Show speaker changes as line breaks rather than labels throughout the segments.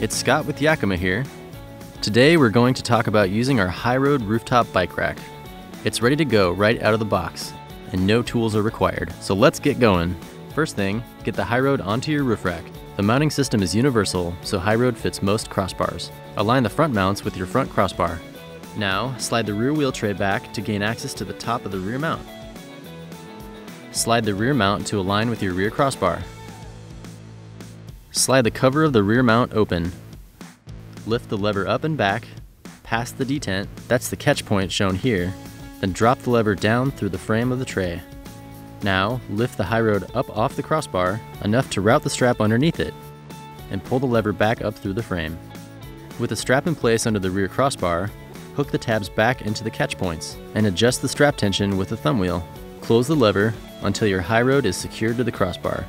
it's Scott with Yakima here. Today we're going to talk about using our HighRoad rooftop bike rack. It's ready to go right out of the box, and no tools are required, so let's get going. First thing, get the HighRoad onto your roof rack. The mounting system is universal, so HighRoad fits most crossbars. Align the front mounts with your front crossbar. Now, slide the rear wheel tray back to gain access to the top of the rear mount. Slide the rear mount to align with your rear crossbar. Slide the cover of the rear mount open. Lift the lever up and back, past the detent, that's the catch point shown here, then drop the lever down through the frame of the tray. Now, lift the HighRoad up off the crossbar enough to route the strap underneath it, and pull the lever back up through the frame. With the strap in place under the rear crossbar, hook the tabs back into the catch points, and adjust the strap tension with the thumb wheel. Close the lever until your HighRoad is secured to the crossbar.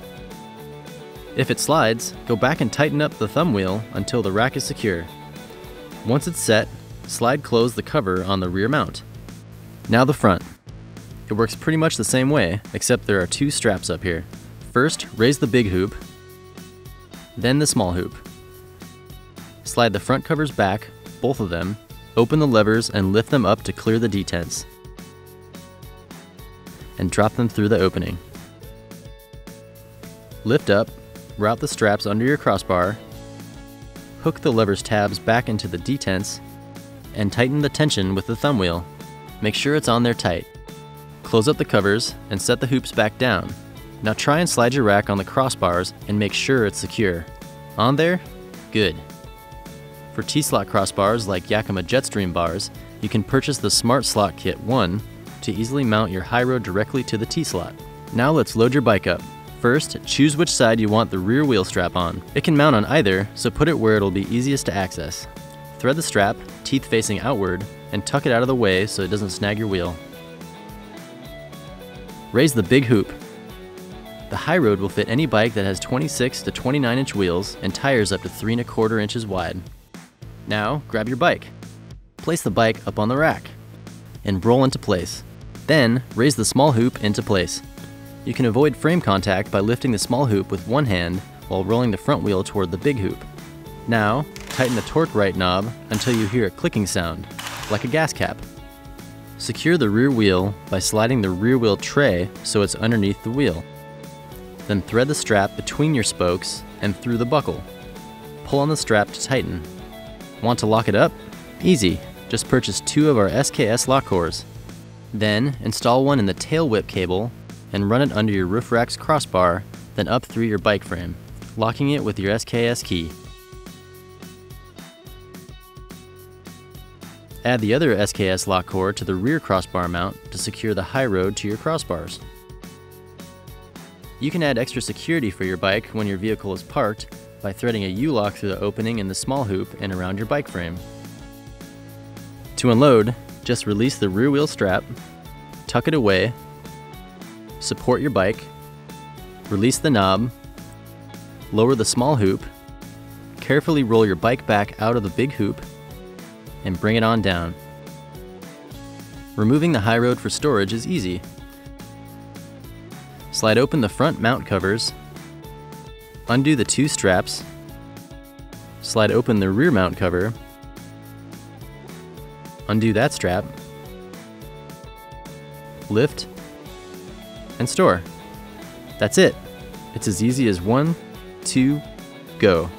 If it slides, go back and tighten up the thumb wheel until the rack is secure. Once it's set, slide close the cover on the rear mount. Now the front. It works pretty much the same way, except there are two straps up here. First, raise the big hoop, then the small hoop. Slide the front covers back, both of them, open the levers and lift them up to clear the detents, and drop them through the opening. Lift up route the straps under your crossbar, hook the lever's tabs back into the detents, and tighten the tension with the thumb wheel. Make sure it's on there tight. Close up the covers and set the hoops back down. Now try and slide your rack on the crossbars and make sure it's secure. On there? Good. For T-slot crossbars like Yakima Jetstream bars, you can purchase the Smart Slot Kit 1 to easily mount your HighRoad directly to the T-slot. Now let's load your bike up. First, choose which side you want the rear wheel strap on. It can mount on either, so put it where it'll be easiest to access. Thread the strap, teeth facing outward, and tuck it out of the way so it doesn't snag your wheel. Raise the big hoop. The HighRoad will fit any bike that has 26 to 29 inch wheels and tires up to 3 and a quarter inches wide. Now, grab your bike. Place the bike up on the rack and roll into place. Then, raise the small hoop into place. You can avoid frame contact by lifting the small hoop with one hand while rolling the front wheel toward the big hoop. Now, tighten the TorqueRight knob until you hear a clicking sound, like a gas cap. Secure the rear wheel by sliding the rear wheel tray so it's underneath the wheel. Then thread the strap between your spokes and through the buckle. Pull on the strap to tighten. Want to lock it up? Easy, just purchase two of our SKS lock cores. Then, install one in the tail whip cable and run it under your roof rack's crossbar, then up through your bike frame, locking it with your SKS key. Add the other SKS lock core to the rear crossbar mount to secure the HighRoad to your crossbars. You can add extra security for your bike when your vehicle is parked by threading a U-lock through the opening in the small hoop and around your bike frame. To unload, just release the rear wheel strap, tuck it away, support your bike, release the knob, lower the small hoop, carefully roll your bike back out of the big hoop, and bring it on down. Removing the HighRoad for storage is easy. Slide open the front mount covers, undo the two straps, slide open the rear mount cover, undo that strap, lift, and store. That's it. It's as easy as one, two, go.